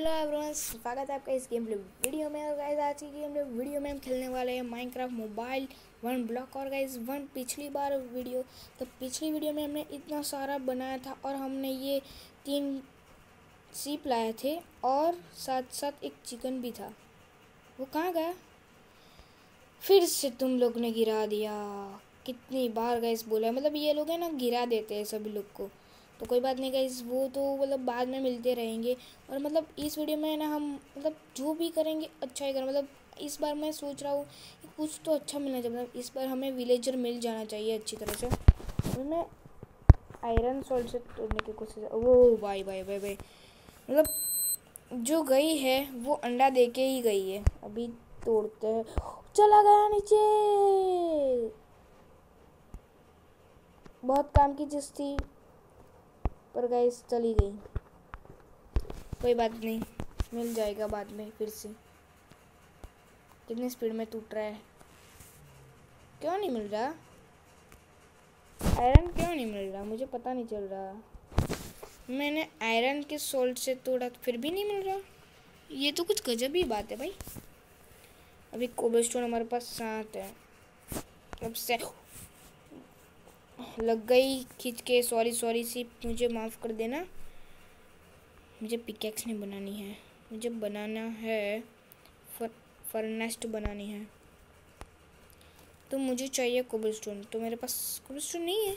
Hello everyone स्वागत है आपका इस गेम प्ले वीडियो में। और गाइस आज की गेम प्ले वीडियो में हम खेलने वाले हैं माइनक्राफ्ट मोबाइल वन ब्लॉक और गाइस वन पिछली बार वीडियो तो पिछली वीडियो में हमने इतना सारा बनाया था और हमने ये तीन सीप लाए थे और साथ साथ एक चिकन भी था। वो कहाँ गया? फिर से तुम लोग ने गिरा दिया। कितनी बार गाइस बोला मतलब ये लोग हैं ना, गिरा देते हैं सभी लोग को। तो कोई बात नहीं गाइस वो तो मतलब बाद में मिलते रहेंगे। और मतलब इस वीडियो में ना हम मतलब जो भी करेंगे अच्छा ही करें। मतलब इस बार मैं सोच रहा हूँ कि कुछ तो अच्छा मिलना चाहिए। मतलब इस बार हमें विलेजर मिल जाना चाहिए अच्छी तरह से। मैं आयरन सोल्ट से तोड़ने की कोशिश वो भाई भाई भाई भाई। मतलब जो गई है, वो अंडा दे के ही गई है। अभी तोड़ते हैं। चला गया नीचे। बहुत काम की चीज़ थी। पर गैस चली गई। कोई बात नहीं, मिल जाएगा बाद में फिर से। कितनी स्पीड में टूट रहा है। क्यों नहीं मिल रहा? आयरन क्यों नहीं मिल रहा? मुझे पता नहीं चल रहा। मैंने आयरन के सोल्ट से तोड़ा फिर भी नहीं मिल रहा। ये तो कुछ गजब ही बात है भाई। अभी कोबलस्टोन हमारे पास सात है। अब से लग गई खींच के सॉरी सॉरी सी मुझे माफ़ कर देना। मुझे पिकेक्स नहीं बनानी है। मुझे बनाना है फर फर्नेस्ट बनानी है। तो मुझे चाहिए कोबलस्टोन तो मेरे पास कोबलस्टोन नहीं है।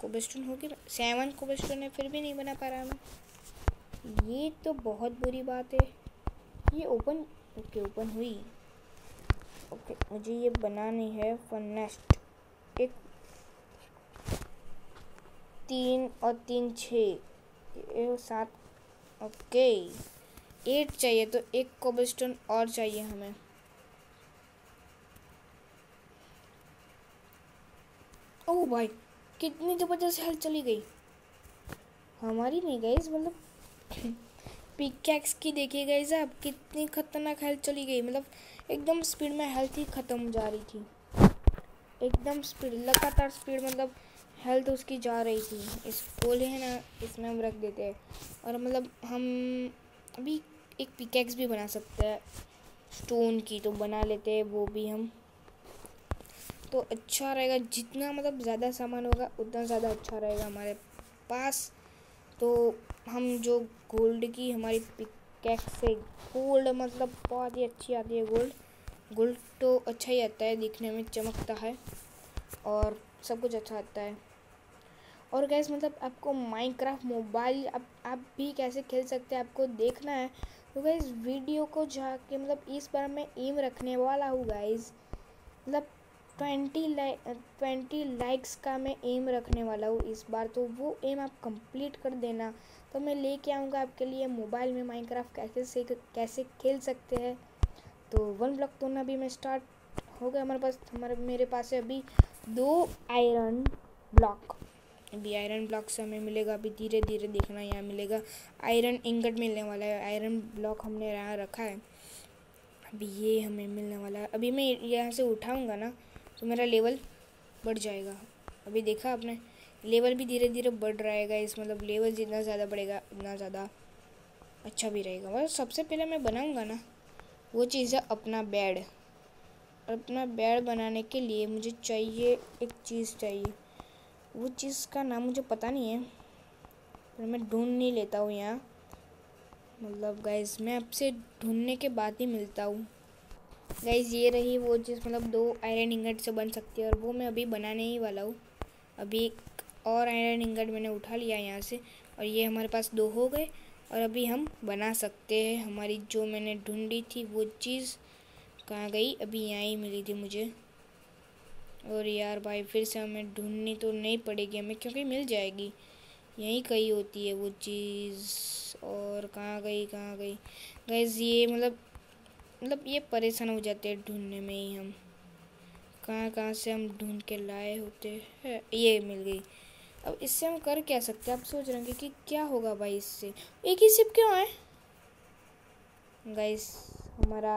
कोबलस्टोन हो गया। सेवन कोबलस्टोन है, फिर भी नहीं बना पा रहा मैं। ये तो बहुत बुरी बात है। ये ओपन ओके ओपन हुई। ओके मुझे ये बनानी है फर्नेस्ट एक तीन और तीन छः सात, ओके। एट चाहिए तो एक कोबलस्टोन और चाहिए हमें। ओह भाई, कितनी ज़बरदस्त हेल्थ चली गई। हमारी नहीं गई मतलब पिकैक्स की देखिए गई साहब कितनी खतरनाक हेल्थ चली गई। मतलब एकदम स्पीड में हेल्थ ही ख़त्म जा रही थी। एकदम स्पीड लगातार स्पीड मतलब हेल्थ उसकी जा रही थी। इस कोले है ना, इसमें हम रख देते हैं। और मतलब हम अभी एक पिकेक्स भी बना सकते हैं। स्टोन की तो बना लेते हैं, वो भी हम। तो अच्छा रहेगा, जितना मतलब ज़्यादा सामान होगा, उतना ज़्यादा अच्छा रहेगा हमारे पास। तो हम जो गोल्ड की, हमारी पिकेक्स से गोल्ड मतलब बहुत ही अच्छी आती है गोल्ड गोल्ड तो अच्छा ही आता है, दिखने में चमकता है और सब कुछ अच्छा आता है। और गैस मतलब आपको माइनक्राफ्ट मोबाइल आप आप भी कैसे खेल सकते हैं, आपको देखना है। तो गैस वीडियो को जाके मतलब इस बार मैं एम रखने वाला हूँ गाइज़ मतलब ट्वेंटी लाइक ट्वेंटी लाइक्स का मैं एम रखने वाला हूँ इस बार तो वो एम आप कंप्लीट कर देना। तो मैं लेके आऊँगा आपके लिए मोबाइल में माइनक्राफ्ट कैसे कैसे खेल सकते हैं। तो वन ब्लॉक तोड़ना भी मैं स्टार्ट हो गया हमारे पास, हमारे, मेरे पास है अभी दो आयरन ब्लॉक। अभी आयरन ब्लॉक से हमें मिलेगा, अभी धीरे धीरे देखना यहाँ मिलेगा। आयरन इंगट मिलने वाला है, आयरन ब्लॉक हमने यहाँ रखा है। अभी ये हमें मिलने वाला है। अभी मैं यहाँ से उठाऊँगा ना तो मेरा लेवल बढ़ जाएगा। अभी देखा आपने, लेवल भी धीरे धीरे बढ़ रहा है मतलब लेवल जितना ज़्यादा बढ़ेगा, उतना ज़्यादा अच्छा भी रहेगा। बस सबसे पहले मैं बनाऊँगा ना वो चीज़ है अपना बेड। और अपना बेड बनाने के लिए मुझे चाहिए एक चीज़ चाहिए। वो चीज़ का नाम मुझे पता नहीं है, पर मैं ढूंढ नहीं लेता हूँ यहाँ। मतलब गाइज़ मैं आपसे ढूँढने के बाद ही मिलता हूँ। गाइज़ ये रही वो चीज़ मतलब दो आयरन इंगट से बन सकती है और वो मैं अभी बनाने ही वाला हूँ। अभी एक और आयरन इंगट मैंने उठा लिया यहाँ से और ये हमारे पास दो हो गए। और अभी हम बना सकते हैं। हमारी जो मैंने ढूंढी थी वो चीज़ कहाँ गई? अभी यहाँ ही मिली थी मुझे। और यार भाई, फिर से हमें ढूंढनी तो नहीं पड़ेगी हमें, क्योंकि मिल जाएगी। यहीं कहीं होती है वो चीज़। और कहाँ गई कहाँ गई? गैस ये मतलब मतलब ये परेशान हो जाते हैं ढूँढने में ही हम। कहाँ कहाँ से हम ढूंढ के लाए होते हैं? ये मिल गई। अब इससे हम कर क्या सकते हैं? आप सोच रहे हैं कि क्या होगा भाई इससे? एक ही सिप क्यों है गाइस हमारा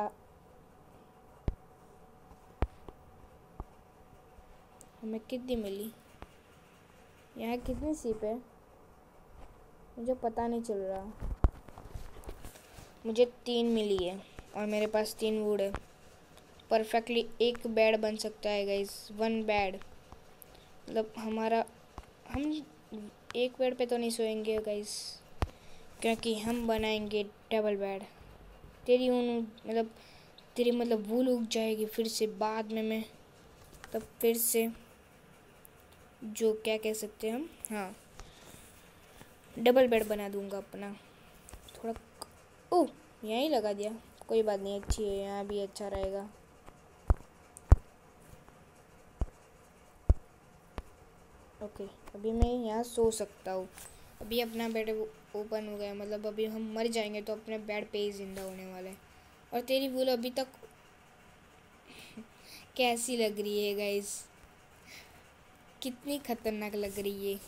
हमें कितनी मिली? यहाँ कितनी सिप है? मुझे पता नहीं चल रहा। मुझे तीन मिली है और मेरे पास तीन वुड है। परफेक्टली एक बेड बन सकता है गाइस वन बेड मतलब हमारा हम एक बेड पे तो नहीं सोएँगे गाइस क्योंकि हम बनाएँगे डबल बेड तेरी उन मतलब तेरी मतलब वूल उग जाएगी फिर से बाद में मैं, तब फिर से जो क्या कह सकते हैं हम हाँ डबल बेड बना दूँगा अपना। थोड़ा, ओह, यहीं लगा दिया। कोई बात नहीं, अच्छी है, यहाँ भी अच्छा रहेगा। ओके अभी मैं यहाँ सो सकता हूँ। अभी अपना बेड ओपन हो गया मतलब अभी हम मर जाएँगे तो अपने बेड पे ही ज़िंदा होने वाले हैं। और तेरी भूल अभी तक कैसी लग रही है गाइस कितनी खतरनाक लग रही है।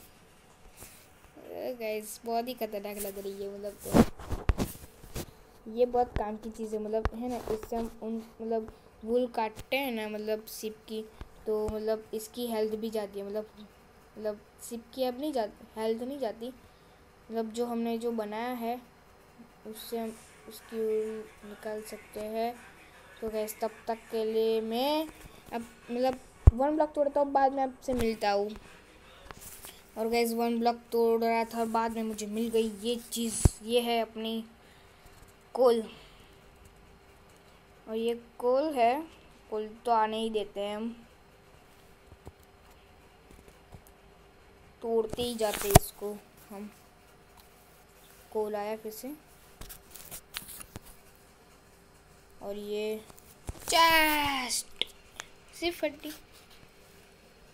गाइस बहुत ही खतरनाक लग रही है मतलब ये बहुत काम की चीज़ है मतलब है ना, इससे हम उन मतलब वूल काटते हैं ना मतलब सिप की तो मतलब इसकी हेल्थ भी जाती है मतलब मतलब सिप की अब नहीं जाती, हेल्थ नहीं जाती। मतलब जो हमने जो बनाया है, उससे हम उसकी निकाल सकते हैं। तो गैस तब तक के लिए मैं अब मतलब वन ब्लॉक तोड़ता हूँ बाद में आपसे मिलता हूँ। और गैस वन ब्लॉक तोड़ रहा था और बाद में मुझे मिल गई ये चीज़, ये है अपनी कोल। और ये कोल है, कोल तो आने ही देते हैं हम। तोड़ते ही जाते इसको हम। कोल आया फिर से। और ये चेस्ट। सिर्फ़ हड्डी।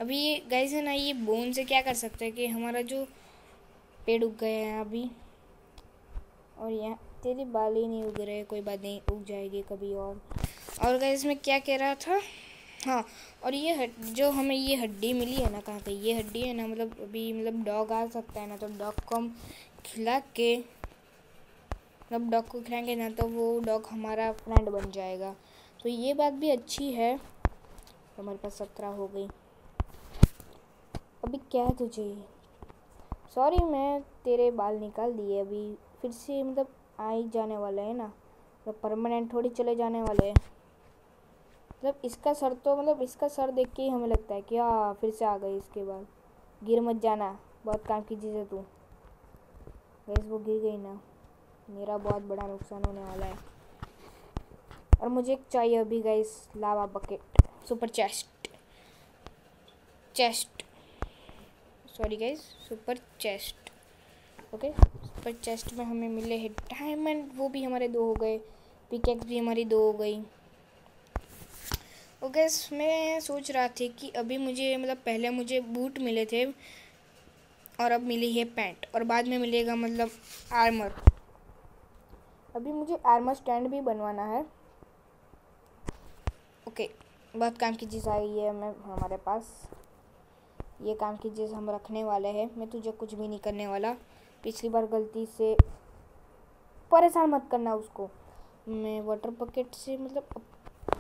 अभी ये गाइस है ना, ये बोन से क्या कर सकते हैं कि हमारा जो पेड़ उग गया है अभी, और यहाँ तेरी बाल ही नहीं उग रहे, कोई बात नहीं, उग जाएगी कभी और। और गाइस मैं क्या कह रहा था? हाँ और ये जो हमें ये हड्डी मिली है ना कहाँ पे, ये हड्डी है ना मतलब अभी मतलब डॉग आ सकता है ना तो डॉग को हम खिला के मतलब डॉग को खिलाएँगे ना तो वो डॉग हमारा फ्रेंड बन जाएगा। तो ये बात भी अच्छी है। तो हमारे पास सत्रह हो गई। अभी क्या है तुझे? सॉरी मैं तेरे बाल निकाल दिए अभी। फिर से मतलब आ ही जाने वाले हैं ना। मतलब परमानेंट थोड़ी चले जाने वाले हैं। मतलब इसका सर तो मतलब इसका सर देख के ही हमें लगता है कि हाँ फिर से आ गई इसके बाद। गिर मत जाना, बहुत काम की चीज़ है तू। गैस वो गिर गई ना। मेरा बहुत बड़ा नुकसान होने वाला है। और मुझे एक चाहिए अभी gas lava bucket super chest chest sorry guys super chest okay super chest में हमें मिले हैं डायमंड वो भी हमारे दो हो गए। पिकेक्स भी हमारी दो हो गई। ओके मैं सोच रहा थी कि अभी मुझे मतलब पहले मुझे बूट मिले थे और अब मिली है पैंट और बाद में मिलेगा मतलब आर्मर अभी मुझे आर्मर स्टैंड भी बनवाना है। ओके बहुत काम की चीज़ आई है मैं, हमारे पास। ये काम की चीज़ हम रखने वाले हैं। मैं तुझे कुछ भी नहीं करने वाला। पिछली बार गलती से परेशान मत करना उसको। मैं वाटर बकेट से मतलब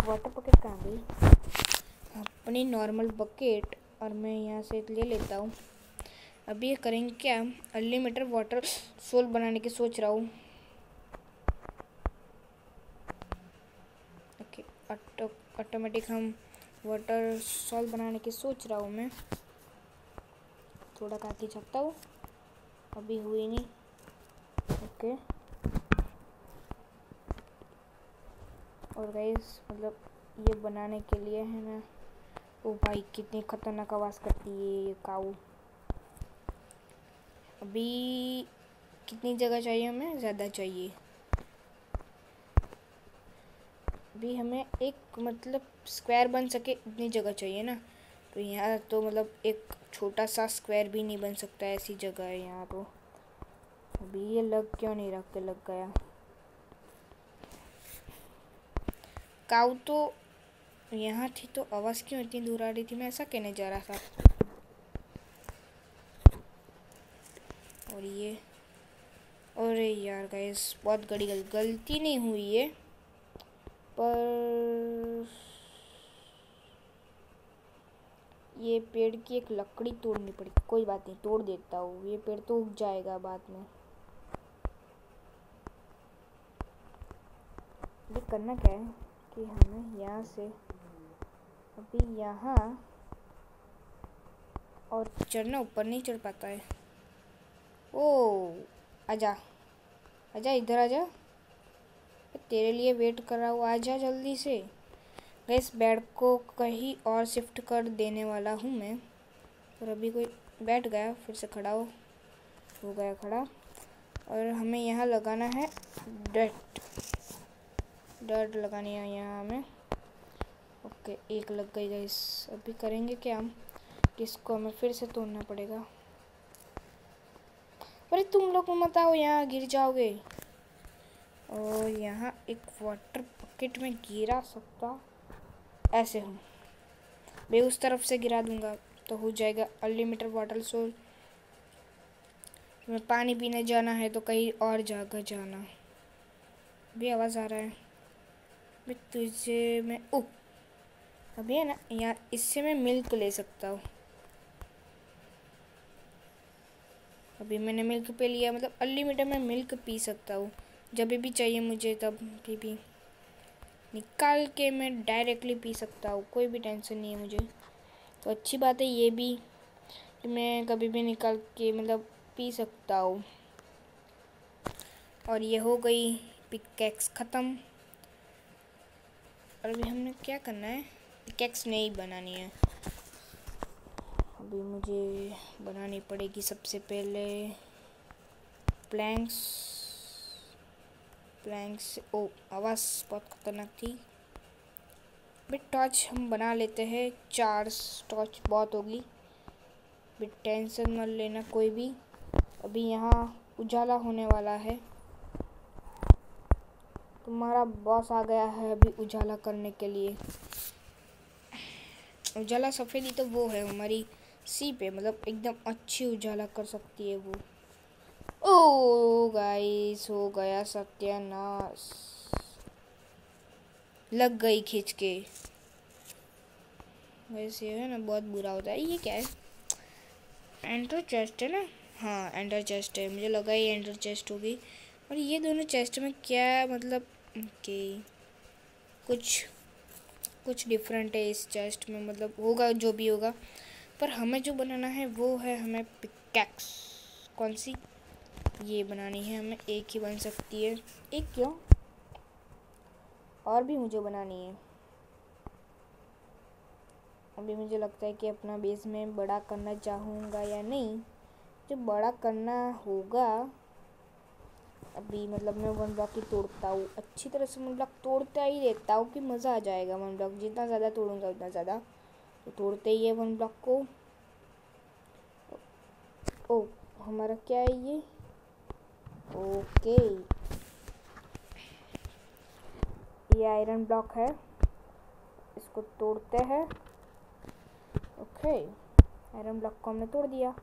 वाटर बकेट कहाँ गई? अपनी नॉर्मल बकेट और मैं यहाँ से ले लेता हूँ। अभी ये करेंगे क्या? अनलिमिटेड वाटर सोल बनाने की सोच रहा हूँ। ओके ऑटोमेटिक हम वाटर सॉल बनाने की सोच रहा हूँ मैं। थोड़ा काटी सकता हूँ। अभी हुई नहीं। ओके और गाइस मतलब ये बनाने के लिए है ना, ओ भाई कितनी खतरनाक आवाज़ करती है ये काऊ। अभी कितनी जगह चाहिए हमें? ज़्यादा चाहिए। अभी हमें एक मतलब स्क्वायर बन सके इतनी जगह चाहिए ना। तो यहाँ तो मतलब एक छोटा सा स्क्वायर भी नहीं बन सकता ऐसी जगह है यहाँ तो। अभी ये लग क्यों नहीं रख के लग गया? काऊ तो यहाँ थी तो आवाज़ क्यों इतनी दूर आ रही थी? मैं ऐसा कहने जा रहा था। और ये अरे यार गाइस बहुत गड़ी गल, गलती नहीं हुई है पर ये पेड़ की एक लकड़ी तोड़नी पड़ी। कोई बात नहीं तोड़ देता हूँ। ये पेड़ तो उग जाएगा बाद में। ये करना क्या है? कि हमें यहाँ से अभी यहाँ और चढ़ना ऊपर नहीं चढ़ पाता है। ओ, आजा आजा, इधर आजा। तेरे लिए वेट कर रहा हूँ, आजा जल्दी से। गैस बेड को कहीं और शिफ्ट कर देने वाला हूँ मैं। और अभी कोई बैठ गया, फिर से खड़ा हो हो गया खड़ा। और हमें यहाँ लगाना है डट डट लगानी है यहाँ हमें। ओके, एक लग गई गैस अभी करेंगे क्या हम? किसको हमें फिर से तोड़ना पड़ेगा। अरे तुम लोग मत आओ, यहाँ गिर जाओगे। और यहाँ एक वाटर बकेट में गिरा सकता। ऐसे हूँ मैं उस तरफ़ से गिरा दूँगा तो हो जाएगा अनलिमिटेड वाटर सोल मैं पानी पीने जाना है तो कहीं और जगह जाना। भी आवाज़ आ रहा है। मैं तुझे मैं ओ अभी है ना यहाँ इससे मैं मिल्क ले सकता हूँ। अभी मैंने मिल्क पे लिया मतलब अनलिमिटेड में मिल्क पी सकता हूँ। जब भी चाहिए मुझे तब भी, भी। निकाल के मैं डायरेक्टली पी सकता हूँ कोई भी टेंशन नहीं है मुझे। तो अच्छी बात है ये भी कि मैं कभी भी निकाल के मतलब पी सकता हूँ। और ये हो गई पिकेक्स ख़त्म। और अभी हमने क्या करना है? पिकेक्स नहीं बनानी है। अभी मुझे बनानी पड़ेगी सबसे पहले प्लैंक्स प्लैंक्स ओ, आवाज़ बहुत ख़तरनाक थी। बिट टॉर्च हम बना लेते हैं, चार टॉर्च बहुत होगी। बिट टेंशन मत लेना कोई भी। अभी यहाँ उजाला होने वाला है। तुम्हारा बॉस आ गया है अभी उजाला करने के लिए। उजाला सफ़ेदी तो वो है, हमारी सी पे मतलब एकदम अच्छी उजाला कर सकती है वो। ओ गाइस हो गया सत्यानाश। लग गई खींच के। वैसे है ना, बहुत बुरा होता है। ये क्या है? एंटर चेस्ट है ना? हाँ एंटर चेस्ट है। मुझे लगा ये एंटर चेस्ट होगी। और ये दोनों चेस्ट में क्या मतलब कि कुछ कुछ डिफरेंट है इस चेस्ट में मतलब होगा जो भी होगा, पर हमें जो बनाना है वो है हमें पिकैक्स कौन सी? ये बनानी है हमें, एक ही बन सकती है. एक क्यों? और भी मुझे बनानी है. अभी मुझे लगता है कि अपना बेस में बड़ा करना चाहूँगा या नहीं जब बड़ा करना होगा अभी मतलब मैं वन ब्लॉक ही तोड़ता हूँ। अच्छी तरह से वन ब्लॉक तोड़ता ही रहता हूँ कि मज़ा आ जाएगा वन ब्लॉक। जितना ज़्यादा तोड़ूँगा, उतना ज़्यादा। तो तोड़ते ही है वन ब्लॉक को। ओ, हमारा क्या है ये? ओके। ये आयरन ब्लॉक है। इसको तोड़ते हैं। ओके। आयरन ब्लॉक को हमने तोड़ दिया।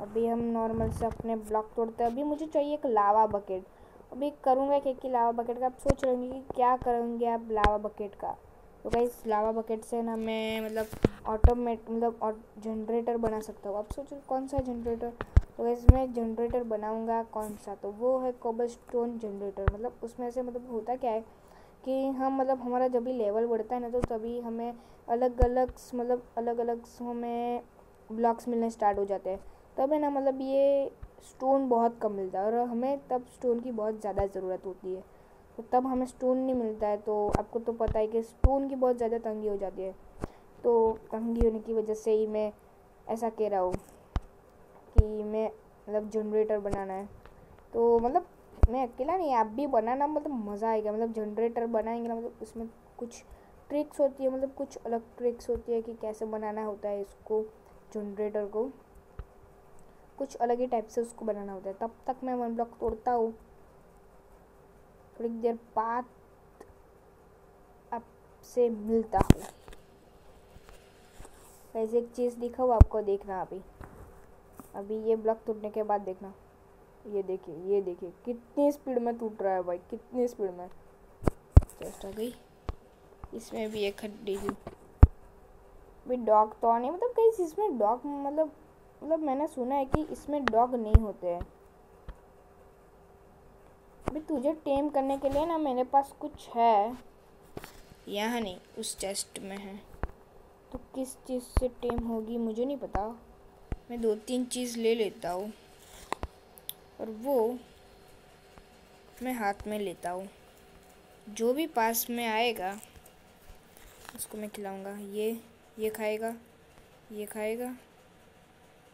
अभी हम नॉर्मल से अपने ब्लॉक तोड़ते हैं। अभी मुझे चाहिए एक लावा बकेट अभी करूँगा क्या कि लावा बकेट का? आप सोच रहे होंगे कि क्या करेंगे आप लावा बकेट का। तो भाई इस लावा बकेट से ना मैं मतलब ऑटोमेट मतलब जनरेटर बना सकता हूँ। आप सोचो कौन सा जनरेटर तो इसमें जनरेटर बनाऊँगा कौन सा? तो वो है कोबल स्टोन जनरेटर मतलब उसमें से मतलब होता क्या है कि हम मतलब हमारा जब भी लेवल बढ़ता है ना तो तभी हमें अलग अलग मतलब अलग अलग हमें ब्लॉक्स मिलने स्टार्ट हो जाते हैं। तब है ना मतलब ये स्टोन बहुत कम मिलता है और हमें तब स्टोन की बहुत ज़्यादा ज़रूरत होती है। तो तब हमें स्टोन नहीं मिलता है तो आपको तो पता है कि स्टोन की बहुत ज़्यादा तंगी हो जाती है। तो तंगी होने की वजह से ही मैं ऐसा कह रहा हूँ कि मैं मतलब जनरेटर बनाना है। तो मतलब मैं अकेला नहीं, आप भी बनाना मतलब मज़ा आएगा। मतलब जनरेटर बनाएँगे ना मतलब उसमें कुछ ट्रिक्स होती है मतलब कुछ अलग ट्रिक्स होती है कि कैसे बनाना होता है इसको जनरेटर को। कुछ अलग ही टाइप से उसको बनाना होता है। तब तक मैं वन ब्लॉक तोड़ता हूँ। थोड़ी देर बाद आपसे मिलता हूँ। वैसे एक चीज़ दिखाऊँ आपको देखना अभी। अभी ये ब्लॉक टूटने के बाद देखना। ये देखिए ये देखिए, कितनी स्पीड में टूट रहा है भाई, कितनी स्पीड में। चेस्ट आ गई। इसमें भी एक हड्डी भाई डॉग तो नहीं मतलब कहीं इसमें डॉग मतलब मतलब मैंने सुना है कि इसमें डॉग नहीं होते हैं। अभी तुझे टेम करने के लिए ना मेरे पास कुछ है। यहाँ नहीं उस चेस्ट में है। तो किस चीज़ से टेम होगी मुझे नहीं पता। मैं दो तीन चीज़ ले लेता हूँ। और वो मैं हाथ में लेता हूँ। जो भी पास में आएगा उसको मैं खिलाऊँगा। ये ये खाएगा ये खाएगा।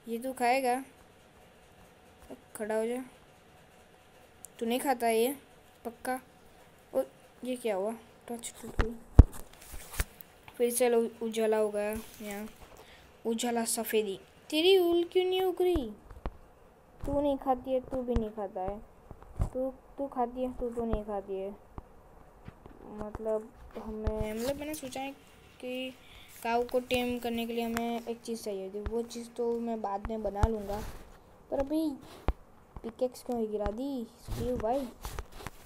ये तो खाएगा? खड़ा हो जा। तू नहीं खाता ये? पक्का? ओ ये क्या हुआ? टच टूट फिर से उजाला हो गया यहाँ। उजाला सफ़ेदी। तेरी उल क्यों नहीं उग रही? तू नहीं खाती है, तू भी नहीं खाता है। तू तू खाती है, तू तो नहीं खाती है। मतलब हमें मतलब मैंने सोचा है कि काऊ को टेम करने के लिए हमें एक चीज़ चाहिए थी वो चीज़ तो मैं बाद में बना लूँगा। पर अभी पिकेक्स क्यों गिरा दी? स्टीव भाई,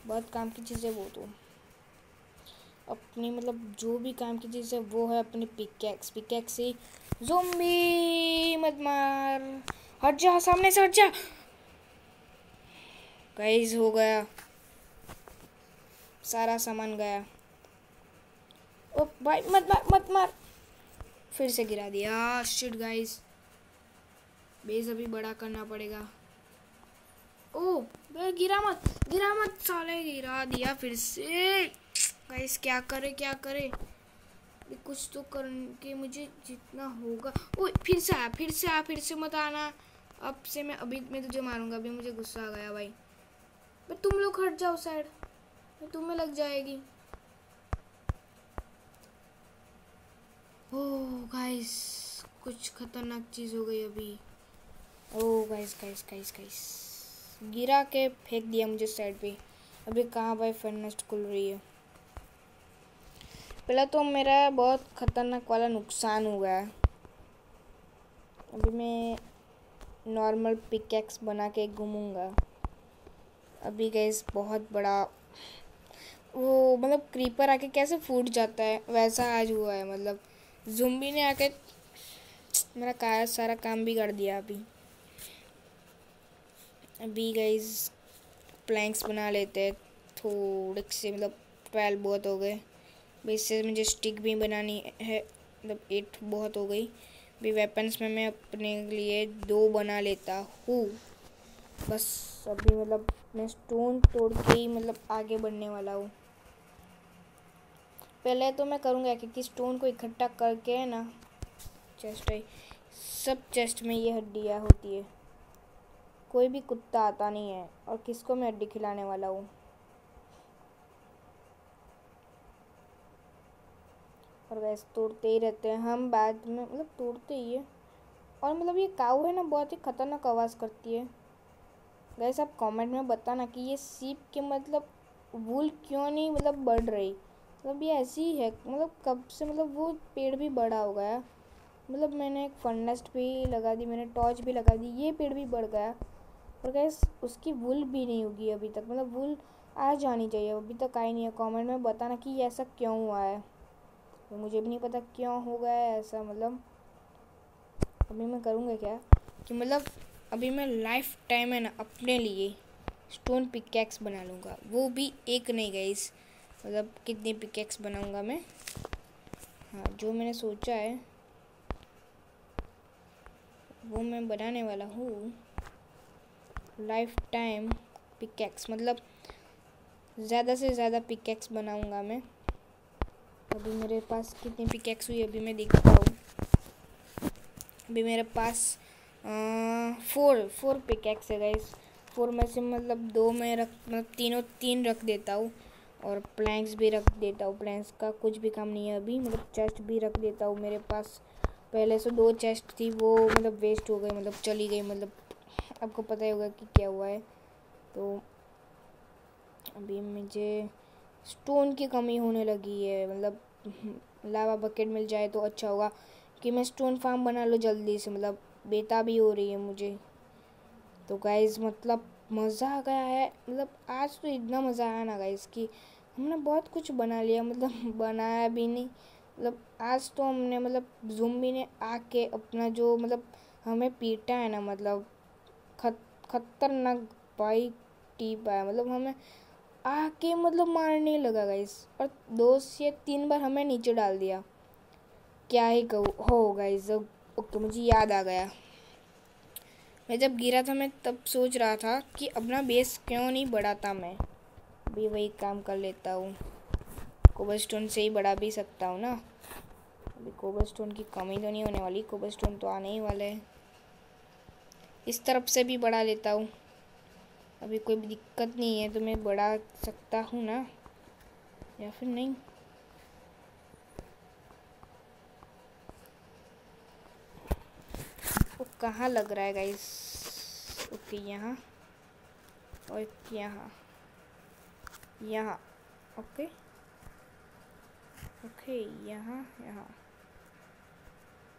बहुत काम की चीज़ है वो तो। अपनी मतलब जो भी काम की चीज़ है, वो है अपनी पिकेक्स पिकेक्स से जोम्बी मत मार। हट जा, सामने से हट जा। गाइस हो गया। सारा सामान गया। ओ भाई, मत मार मत मार। फिर से गिरा दिया। शिट गाइस बेस अभी बड़ा करना पड़ेगा। ओ गिरा मत गिरा मत, साले, गिरा दिया फिर से। गाइस क्या करे क्या करे? कुछ तो करके मुझे जितना होगा। ओ फिर से आ, फिर से आ, फिर से मत आना। अब से मैं, अभी मैं तुझे मारूँगा, अभी मुझे गुस्सा आ गया, भाई। तुम लोग हट जाओ साइड तुम्हें लग जाएगी ओह गाइस कुछ खतरनाक चीज़ हो गई अभी। Oh guys guys guys guys गिरा के फेंक दिया मुझे साइड पे। अभी कहाँ भाई फर्नेस्ट खुल रही है? पहले तो मेरा बहुत ख़तरनाक वाला नुकसान हुआ है। अभी मैं नॉर्मल पिकेक्स बना के घूमूँगा। अभी गैस बहुत बड़ा वो मतलब क्रीपर आके कैसे फूट जाता है, वैसा आज हुआ है मतलब। जुम्बी ने आके मेरा का सारा काम भी कर दिया अभी। अभी गई प्लैंक्स बना लेते हैं, थोड़े से मतलब ट्वेल्व बहुत हो गए। इससे मुझे स्टिक भी बनानी है मतलब एट बहुत हो गई। भी वेपन्स में मैं अपने लिए दो बना लेता हूँ। बस अभी मतलब मैं स्टोन तोड़ के ही मतलब आगे बढ़ने वाला हूँ। पहले तो मैं करूँगा क्योंकि स्टोन को इकट्ठा करके है ना चेस्ट है सब चेस्ट में ये हड्डियाँ होती है। कोई भी कुत्ता आता नहीं है और किसको मैं हड्डी खिलाने वाला हूँ? और वैसे तोड़ते ही रहते हैं, हम बाद में मतलब तोड़ते ही है। और मतलब ये काऊ है ना, बहुत ही ख़तरनाक आवाज़ करती है। वैसे आप कमेंट में बताना कि ये सीप के मतलब वूल क्यों नहीं मतलब बढ़ रही? मतलब ये ऐसी ही है मतलब कब से मतलब वो पेड़ भी बड़ा हो गया। मतलब मैंने एक फंडस्ट भी लगा दी, मैंने टॉर्च भी लगा दी, ये पेड़ भी बढ़ गया। और गैस उसकी वुल भी नहीं होगी अभी तक मतलब वुल आ जानी चाहिए अभी तक आई नहीं है। कमेंट में बताना कि ऐसा क्यों हुआ है। तो मुझे भी नहीं पता क्यों हो गया है ऐसा मतलब अभी मैं करूँगा क्या? कि मतलब अभी मैं लाइफ टाइम है ना अपने लिए स्टोन पिकेक्स बना लूँगा। वो भी एक नहीं गई मतलब कितनी पिकेक्स बनाऊँगा मैं? हाँ जो मैंने सोचा है, वो मैं बनाने वाला हूँ। लाइफ टाइम पिकेक्स मतलब ज़्यादा से ज़्यादा पिकेक्स बनाऊँगा मैं। अभी मेरे पास कितनी पिकेक्स हुई, अभी मैं देखता हूँ। अभी मेरे पास फोर फोर पिकेक्स है गाइस फोर में से मतलब दो में रख मतलब तीनों, तीन रख देता हूँ। और प्लैंक्स भी रख देता हूँ। प्लैंक्स का कुछ भी काम नहीं है अभी। मतलब चेस्ट भी रख देता हूँ मेरे पास। पहले से दो चेस्ट थी, वो मतलब वेस्ट हो गई मतलब चली गई मतलब आपको पता ही होगा कि क्या हुआ है। तो अभी मुझे स्टोन की कमी होने लगी है। मतलब लावा बकेट मिल जाए तो अच्छा होगा कि मैं स्टोन फार्म बना लूँ जल्दी से। मतलब बेता भी हो रही है मुझे। तो गाइज़ मतलब मज़ा आ गया है। मतलब आज तो इतना मज़ा आया ना गाइज़ कि हमने बहुत कुछ बना लिया मतलब बनाया भी नहीं। मतलब आज तो हमने मतलब जुम्बी ने आके अपना जो मतलब हमें पीटा है ना मतलब खत, खतरनाक भाई टीप आया। मतलब हमें आके मतलब मारने लगा गाइस और दो से तीन बार हमें नीचे डाल दिया। क्या ही कहूँ, हो गाइस ओके, मुझे याद आ गया। मैं जब गिरा था, मैं तब सोच रहा था कि अपना बेस क्यों नहीं बढ़ाता मैं? भी वही काम कर लेता हूँ। कोबल स्टोन से ही बढ़ा भी सकता हूँ ना। अभी कोबल स्टोन की कमी तो नहीं होने वाली कोबल स्टोन तो आने ही वाले हैं। इस तरफ़ से भी बढ़ा लेता हूँ। अभी कोई दिक्कत नहीं है तो मैं बढ़ा सकता हूँ ना, या फिर नहीं। वो कहाँ लग रहा है गाइस ओके यहाँ और यहाँ। यहाँ ओके ओके यहाँ यहाँ,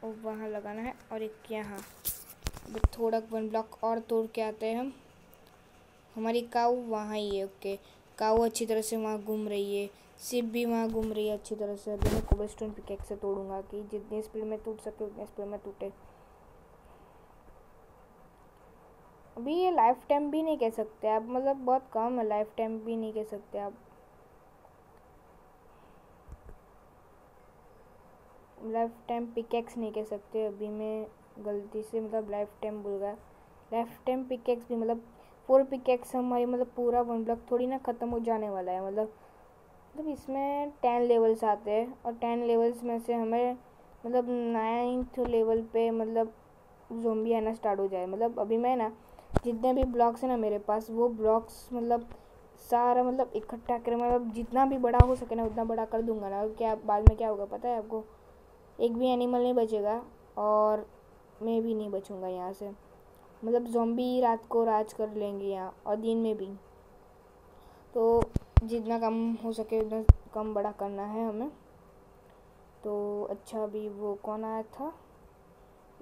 और वहाँ लगाना है, और एक यहाँ। अभी थोड़ा वन ब्लॉक और तोड़ के आते हैं हम। हमारी काऊ वहाँ ही है ओके काऊ अच्छी तरह से वहाँ घूम रही है सिप भी वहाँ घूम रही है अच्छी तरह से। अभी मैं कोबल स्टोन पिकेक से तोड़ूँगा कि जितनी स्पीड में टूट सके उतनी स्पीड में टूटे। अभी ये लाइफ टाइम भी नहीं कह सकते आप मतलब बहुत कम है लाइफ टाइम भी नहीं कह सकते आप। लाइफ टाइम पिकेक्स नहीं कह सकते, अभी मैं गलती से मतलब लाइफ टाइम भूल गया। लाइफ टाइम पिकेक्स भी मतलब फोर पिकेक्स हमारी मतलब पूरा वन ब्लॉक थोड़ी ना ख़त्म हो जाने वाला है मतलब मतलब इसमें टेन लेवल्स आते हैं और टेन लेवल्स में से हमें मतलब नाइन्थ लेवल पे मतलब जोम्बी आना स्टार्ट हो जाए। मतलब अभी मैं ना जितने भी ब्लॉक्स हैं ना मेरे पास, वो ब्लॉक्स मतलब सारा मतलब इकट्ठा कर मतलब जितना भी बड़ा हो सके ना उतना बड़ा कर दूँगा ना। क्या, बाद में क्या होगा पता है आपको? एक भी एनिमल नहीं बचेगा और मैं भी नहीं बचूँगा यहाँ से। मतलब जोम्बी रात को राज कर लेंगे यहाँ और दिन में भी। तो जितना कम हो सके उतना कम बड़ा करना है हमें। तो अच्छा अभी वो कौन आया था?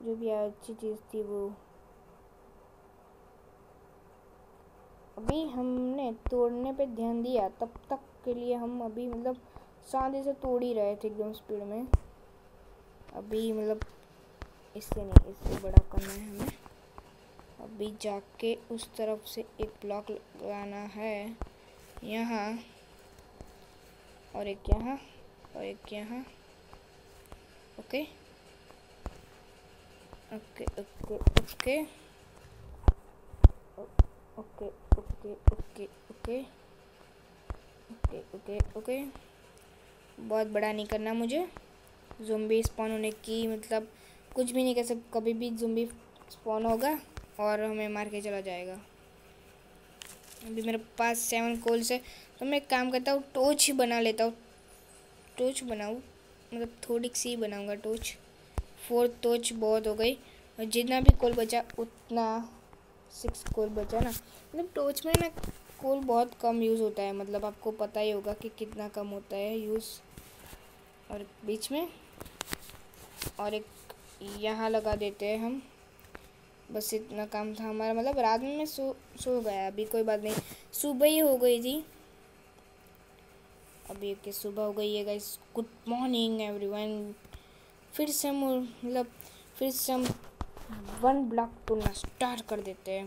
जो भी अच्छी चीज़ थी वो। अभी हमने तोड़ने पे ध्यान दिया, तब तक के लिए हम अभी मतलब शांति से तोड़ ही रहे थे एकदम स्पीड में। अभी मतलब इससे नहीं, इससे बड़ा करना है हमें। अभी जाके उस तरफ़ से एक ब्लॉक लगाना है। यहाँ और एक यहाँ और एक यहाँ। Okay okay okay okay okay okay okay okay okay okay okay बहुत बड़ा नहीं करना मुझे। जुम्बी स्पॉन होने की मतलब कुछ भी नहीं कर सकते कभी भी जुम्बी स्पॉन होगा और हमें मार के चला जाएगा। अभी मेरे पास सेवन कोल्स है तो मैं एक काम करता हूँ टोच ही बना लेता हूँ। टोच बनाऊँ मतलब थोड़ी सी बनाऊँगा टोच फोर टोच बहुत हो गई, और जितना भी कोल बचा, उतना सिक्स कोल बचा ना। मतलब टोच में ना कोल बहुत कम यूज़ होता है। मतलब आपको पता ही होगा कि कितना कम होता है यूज़। और बीच में और एक यहाँ लगा देते हैं हम। बस इतना काम था हमारा। मतलब रात में सो सो गया। अभी कोई बात नहीं। सुबह ही हो गई थी। अभी के सुबह हो गई है गाइस गुड मॉर्निंग एवरीवन फिर से हम मतलब फिर से हम वन ब्लॉक तोड़ना स्टार्ट कर देते हैं।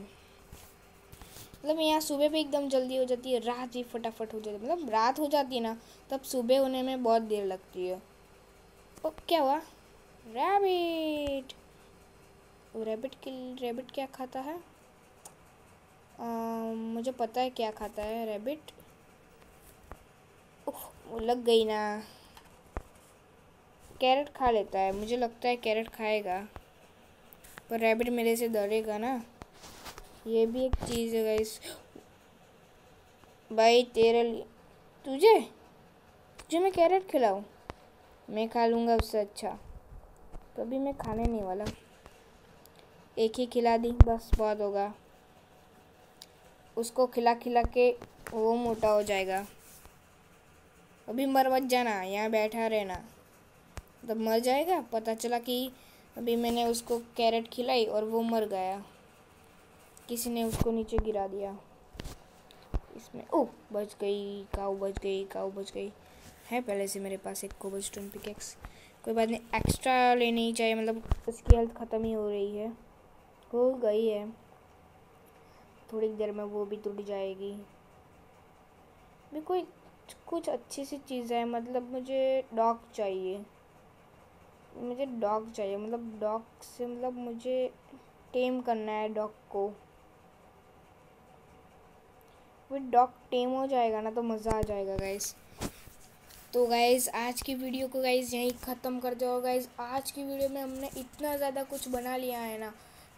मतलब यहाँ सुबह भी एकदम जल्दी हो जाती है रात भी फटाफट हो जाती है। मतलब रात हो जाती है ना तब सुबह होने में बहुत देर लगती है। ओ क्या हुआ? रैबिट रैबिट की रैबिट क्या खाता है? आ, मुझे पता है क्या खाता है रैबिट वो लग गई ना। कैरेट खा लेता है मुझे लगता है कैरेट खाएगा। पर रैबिट मेरे से डरेगा ना। ये भी एक चीज़ है गाइस भाई, तेरे तुझे? तुझे मैं कैरेट खिलाऊं? मैं खा लूँगा उससे अच्छा। कभी मैं खाने नहीं वाला। एक ही खिला दी, बस बहुत होगा। उसको खिला खिला के वो मोटा हो जाएगा। अभी मर मत जाना, यहाँ बैठा रहना। तब मर जाएगा? पता चला कि अभी मैंने उसको कैरेट खिलाई और वो मर गया। किसी ने उसको नीचे गिरा दिया। इसमें, ओह, बच गई काऊ बच गई काऊ बच गई। है पहले से मेरे पास एक कोबल स्टोन पिकेक्स कोई बात नहीं एक्स्ट्रा लेनी ही चाहिए मतलब उसकी हेल्थ ख़त्म ही हो रही है। हो गई है। थोड़ी देर में वो भी टूट जाएगी। भी कोई कुछ अच्छी सी चीज़ है मतलब मुझे डॉग चाहिए। मुझे डॉग चाहिए मतलब डॉग से मतलब मुझे टेम करना है डॉग को। वो डॉग टेम हो जाएगा ना तो मज़ा आ जाएगा गाइस तो गाइज़ आज की वीडियो को गाइज़ यहीं ख़त्म कर दो। गाइज़ आज की वीडियो में हमने इतना ज़्यादा कुछ बना लिया है ना।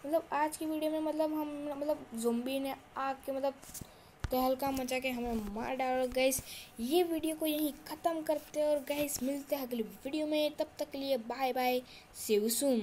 मतलब आज की वीडियो में मतलब हम मतलब जुम्बी ने आके मतलब तहलका मचा के हमें मार डाल गैस ये वीडियो को यहीं ख़त्म करते हैं और गैस मिलते हैं अगली वीडियो में। तब तक के लिए बाय बाय शिवसुम